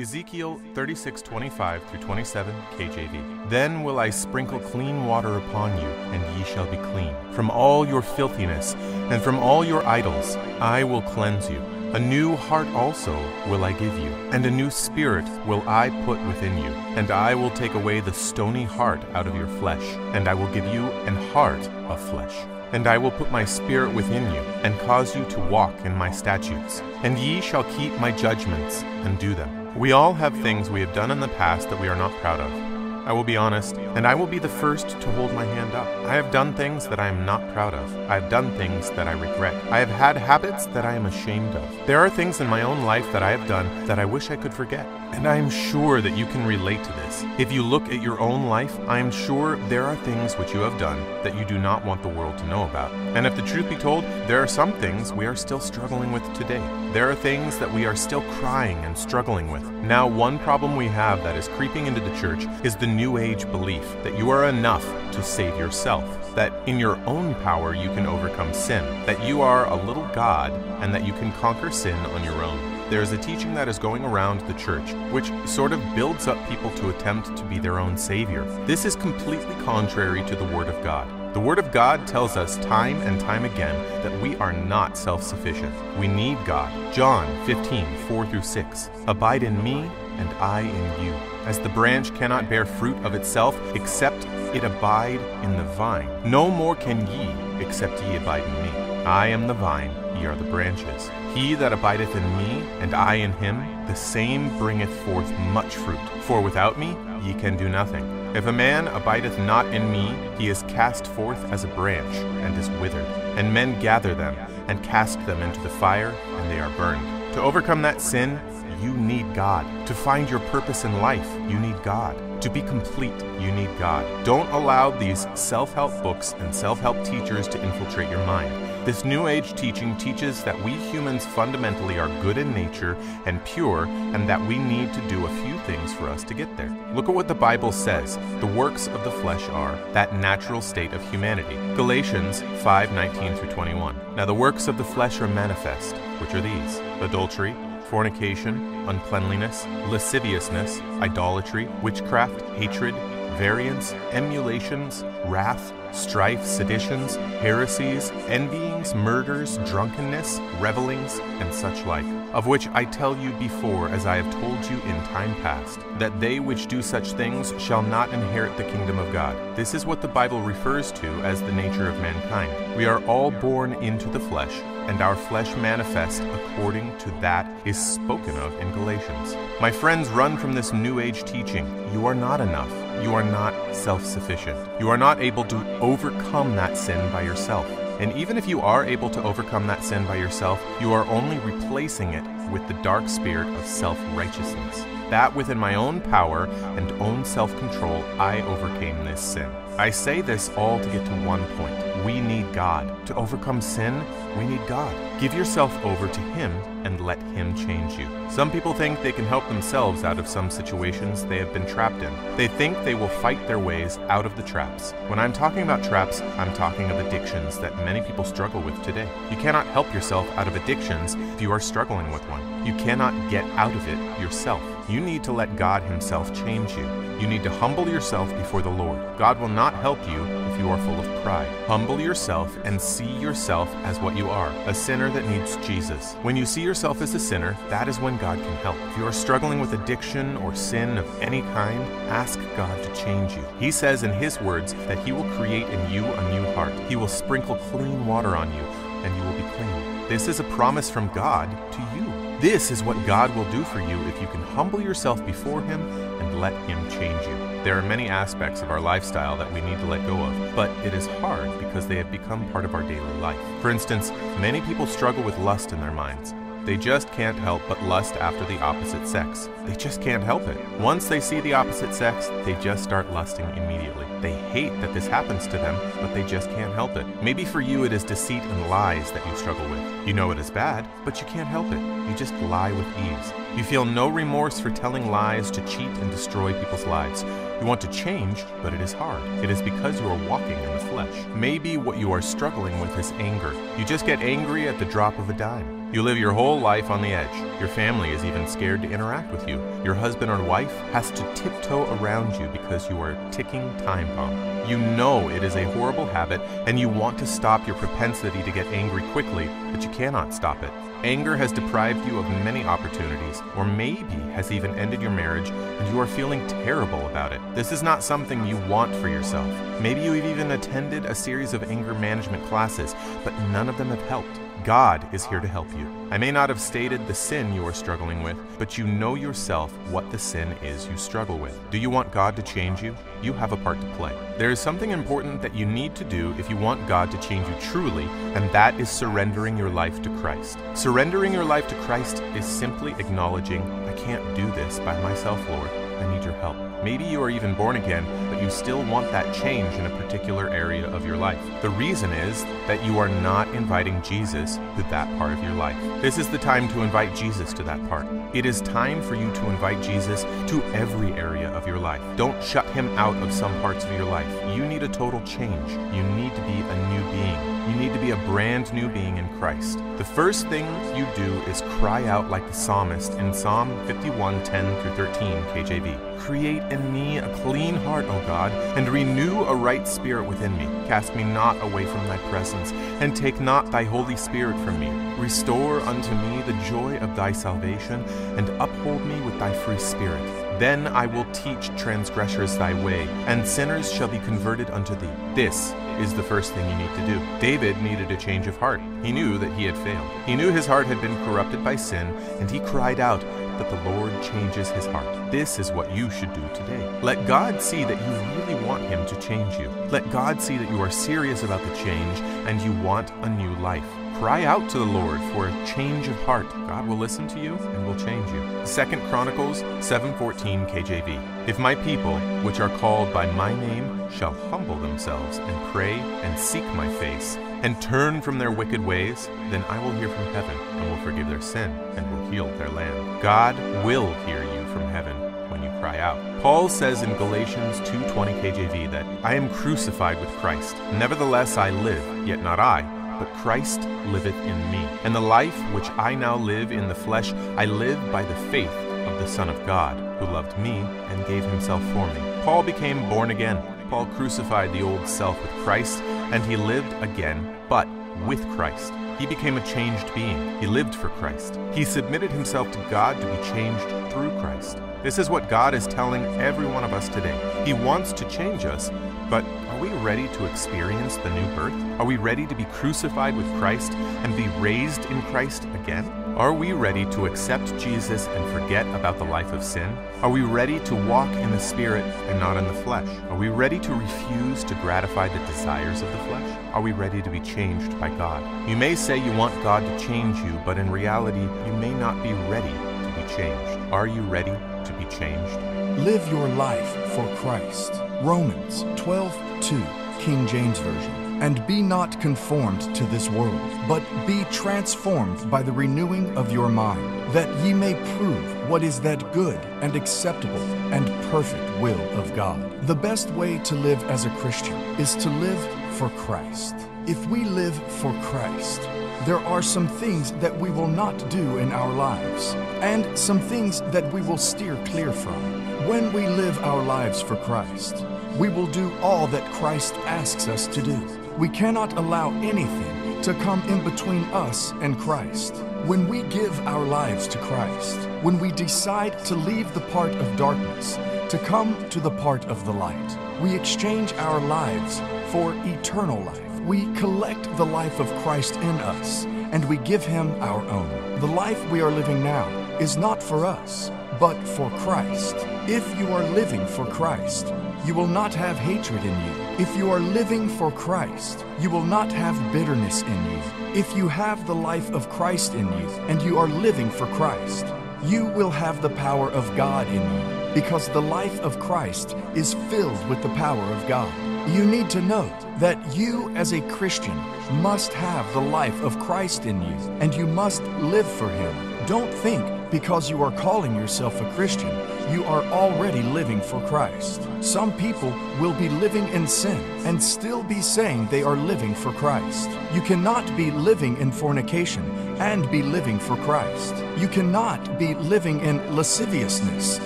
Ezekiel 36:25 through 27 KJV. Then will I sprinkle clean water upon you, and ye shall be clean. From all your filthiness and from all your idols I will cleanse you. A new heart also will I give you, and a new spirit will I put within you. And I will take away the stony heart out of your flesh, and I will give you an heart of flesh. And I will put my spirit within you, and cause you to walk in my statutes. And ye shall keep my judgments, and do them. We all have things we have done in the past that we are not proud of. I will be honest, and I will be the first to hold my hand up. I have done things that I am not proud of. I have done things that I regret. I have had habits that I am ashamed of. There are things in my own life that I have done that I wish I could forget. And I am sure that you can relate to this. If you look at your own life, I am sure there are things which you have done that you do not want the world to know about. And if the truth be told, there are some things we are still struggling with today. There are things that we are still crying and struggling with. Now, one problem we have that is creeping into the church is the New Age belief that you are enough to save yourself, that in your own power you can overcome sin, that you are a little God, and that you can conquer sin on your own. There is a teaching that is going around the church which sort of builds up people to attempt to be their own savior. This is completely contrary to the Word of God. The Word of God tells us time and time again that we are not self sufficient. We need God. John 15, 4 through 6. Abide in me, and I in you. As the branch cannot bear fruit of itself except it abide in the vine, no more can ye except ye abide in me. I am the vine, ye are the branches. He that abideth in me, and I in him, the same bringeth forth much fruit. For without me ye can do nothing. If a man abideth not in me, he is cast forth as a branch, and is withered. And men gather them, and cast them into the fire, and they are burned. To overcome that sin, you need God. To find your purpose in life, you need God. To be complete, you need God. Don't allow these self help books and self help teachers to infiltrate your mind. This New Age teaching teaches that we humans fundamentally are good in nature and pure, and that we need to do a few things for us to get there. Look at what the Bible says the works of the flesh are that natural state of humanity. Galatians 5 19 through 21. Now, the works of the flesh are manifest, which are these adultery fornication, uncleanliness, lasciviousness, idolatry, witchcraft, hatred, variance, emulations, wrath, strife, seditions, heresies, envyings, murders, drunkenness, revelings, and such like, of which I tell you before, as I have told you in time past, that they which do such things shall not inherit the kingdom of God. This is what the Bible refers to as the nature of mankind. We are all born into the flesh, and our flesh manifest according to that is spoken of in Galatians. My friends, run from this New Age teaching. You are not enough. You are not self sufficient. You are not able to overcome that sin by yourself. And even if you are able to overcome that sin by yourself, you are only replacing it with the dark spirit of self righteousness. That within my own power and own self control, I overcame this sin. I say this all to get to one point. We need God. To overcome sin, we need God. Give yourself over to Him and let Him change you. Some people think they can help themselves out of some situations they have been trapped in. They think they will fight their ways out of the traps. When I'm talking about traps, I'm talking of addictions that many people struggle with today. You cannot help yourself out of addictions if you are struggling with one. You cannot get out of it yourself. You need to let God Himself change you. You need to humble yourself before the Lord. God will not help you you are full of pride. Humble yourself and see yourself as what you are a sinner that needs Jesus. When you see yourself as a sinner, that is when God can help. If you are struggling with addiction or sin of any kind, ask God to change you. He says in His words that He will create in you a new heart, He will sprinkle clean water on you, and you will be clean. This is a promise from God to you. This is what God will do for you if you can humble yourself before Him and let Him change you. There are many aspects of our lifestyle that we need to let go of, but it is hard because they have become part of our daily life. For instance, many people struggle with lust in their minds. They just can't help but lust after the opposite sex. They just can't help it. Once they see the opposite sex, they just start lusting immediately. They hate that this happens to them, but they just can't help it. Maybe for you it is deceit and lies that you struggle with. You know it is bad, but you can't help it. You just lie with ease. You feel no remorse for telling lies to cheat and destroy people's lives. You want to change, but it is hard. It is because you are walking in the flesh. Maybe what you are struggling with is anger. You just get angry at the drop of a dime. You live your whole life on the edge. Your family is even scared to interact with you. Your husband or wife has to tiptoe around you because you are a ticking time bomb. You know it is a horrible habit and you want to stop your propensity to get angry quickly, but you cannot stop it. Anger has deprived you of many opportunities, or maybe has even ended your marriage, and you are feeling terrible about it. This is not something you want for yourself. Maybe you have even attended a series of anger management classes, but none of them have helped. God is here to help you. I may not have stated the sin you are struggling with, but you know yourself what the sin is you struggle with. Do you want God to change you? You have a part to play. There is something important that you need to do if you want God to change you truly, and that is surrendering your life to Christ. Surrendering your life to Christ is simply acknowledging, can't do this by myself, Lord. I need your help. Maybe you are even born again, but you still want that change in a particular area of your life. The reason is that you are not inviting Jesus to that part of your life. This is the time to invite Jesus to that part. It is time for you to invite Jesus to every area of your life. Don't shut him out of some parts of your life. You need a total change. You need to be a new being. You need to be a brand new being in Christ. The first thing you do is cry out like the psalmist in Psalm 51 10 through 13 KJV. Create in me a clean heart, O God, and renew a right spirit within me. Cast me not away from thy presence, and take not thy Holy Spirit from me. Restore unto me the joy of thy salvation, and uphold me with thy free spirit. Then I will teach transgressors thy way, and sinners shall be converted unto thee. This is the first thing you need to do. David needed a change of heart. He knew that he had failed. He knew his heart had been corrupted by sin, and he cried out, that the Lord changes his heart. This is what you should do today. Let God see that you really want him to change you. Let God see that you are serious about the change and you want a new life. Cry out to the Lord for a change of heart. God will listen to you and will change you. Second Chronicles 7:14 KJV. If my people, which are called by my name, shall humble themselves and pray and seek my face and turn from their wicked ways, then I will hear from heaven and will forgive their sin and will heal their land. God will hear you from heaven when you cry out. Paul says in Galatians 2:20 KJV that I am crucified with Christ. Nevertheless I live, yet not I, but Christ liveth in me. And the life which I now live in the flesh, I live by the faith of the Son of God, who loved me and gave himself for me. Paul became born again. Paul crucified the old self with Christ, and he lived again, but with Christ. He became a changed being. He lived for Christ. He submitted himself to God to be changed through Christ. This is what God is telling every one of us today. He wants to change us, but are we ready to experience the new birth? Are we ready to be crucified with Christ and be raised in Christ again? Are we ready to accept Jesus and forget about the life of sin? Are we ready to walk in the Spirit and not in the flesh? Are we ready to refuse to gratify the desires of the flesh? Are we ready to be changed by God? You may say you want God to change you, but in reality, you may not be ready to be changed. Are you ready to be changed? Live your life for Christ. Romans 12 2, King James Version. And be not conformed to this world, but be transformed by the renewing of your mind, that ye may prove what is that good and acceptable and perfect will of God. The best way to live as a Christian is to live for Christ. If we live for Christ, there are some things that we will not do in our lives, and some things that we will steer clear from. When we live our lives for Christ, we will do all that Christ asks us to do. We cannot allow anything to come in between us and Christ. When we give our lives to Christ, when we decide to leave the part of darkness to come to the part of the light, we exchange our lives for eternal life. We collect the life of Christ in us and we give Him our own. The life we are living now is not for us, but for Christ. If you are living for Christ, you will not have hatred in you. If you are living for Christ, you will not have bitterness in you. If you have the life of Christ in you and you are living for Christ, you will have the power of God in you because the life of Christ is filled with the power of God. You need to know that you, as a Christian, must have the life of Christ in you and you must live for Him. Don't think because you are calling yourself a Christian, you are already living for Christ. Some people will be living in sin and still be saying they are living for Christ. You cannot be living in fornication and be living for Christ. You cannot be living in lasciviousness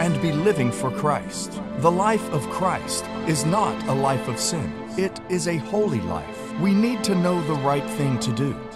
and be living for Christ. The life of Christ is not a life of sin, it is a holy life. We need to know the right thing to do.